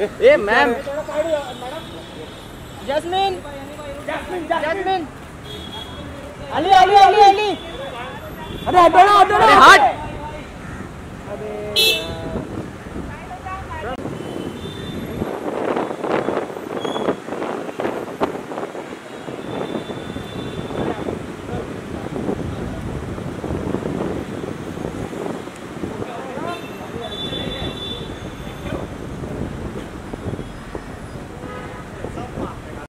ए ma'am Jasmine Jasmine Ali Ali Ali Ali अरे हटो ना हटो. ना हट